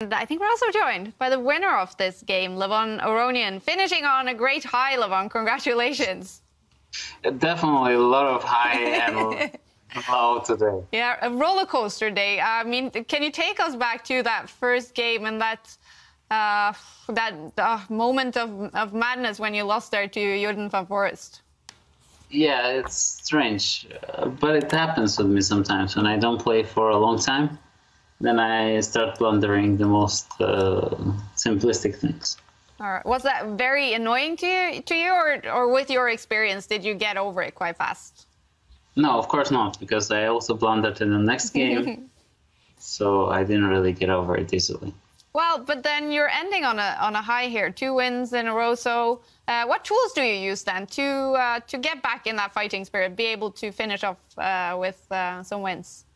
And I think we're also joined by the winner of this game, Levon Aronian, finishing on a great high, Levon. Congratulations. Definitely a lot of high and low today. Yeah, a roller coaster day. I mean, can you take us back to that first game and that uh, that uh, moment of, of madness when you lost there to Jorden van Foreest? Yeah, it's strange, uh, but it happens with me sometimes when I don't play for a long time then I start blundering the most uh, simplistic things. All right. Was that very annoying to you, to you, or or with your experience, did you get over it quite fast? No, of course not, because I also blundered in the next game, so I didn't really get over it easily. Well, but then you're ending on a on a high here, two wins in a row. So, uh, what tools do you use then to uh, to get back in that fighting spirit, be able to finish off uh, with uh, some wins?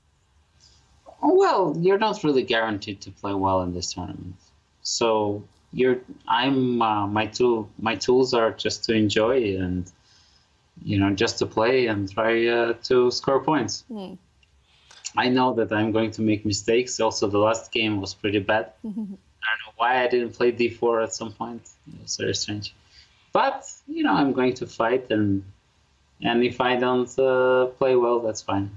Oh, well, you're not really guaranteed to play well in this tournament. So you're, I'm, uh, my tool, my tools are just to enjoy and, you know, just to play and try uh, to score points. Mm. I know that I'm going to make mistakes. Also, the last game was pretty bad. I don't know why I didn't play d4 at some point. It was very strange. But you know, I'm going to fight, and and if I don't uh, play well, that's fine.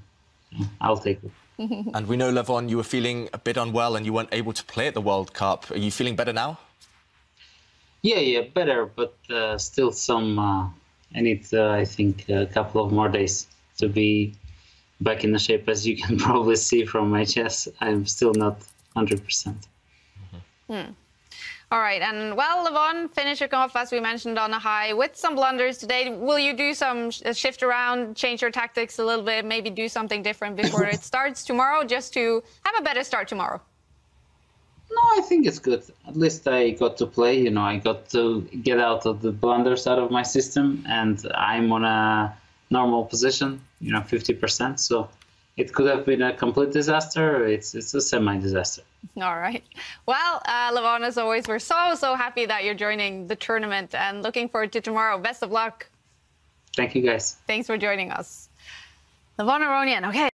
I'll take it. and we know, Levon, you were feeling a bit unwell and you weren't able to play at the World Cup. Are you feeling better now? Yeah, yeah, better, but uh, still some. Uh, I need, uh, I think, a couple of more days to be back in the shape. As you can probably see from my chest, I'm still not 100%. mm -hmm. hmm. All right, and well, Levon, finishing off as we mentioned on a high with some blunders today. Will you do some uh, shift around, change your tactics a little bit, maybe do something different before it starts tomorrow, just to have a better start tomorrow? No, I think it's good. At least I got to play. You know, I got to get out of the blunders out of my system, and I'm on a normal position. You know, 50%. So it could have been a complete disaster. It's it's a semi-disaster. All right. Well, uh, Levon, as always, we're so so happy that you're joining the tournament and looking forward to tomorrow. Best of luck. Thank you, guys. Thanks for joining us. Levon Aronian. Okay.